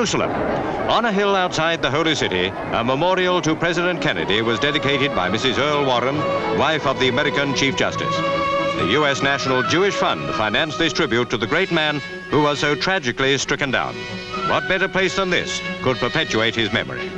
Jerusalem. On a hill outside the Holy City, a memorial to President Kennedy was dedicated by Mrs. Earl Warren, wife of the American Chief Justice. The U.S. National Jewish Fund financed this tribute to the great man who was so tragically stricken down. What better place than this could perpetuate his memory?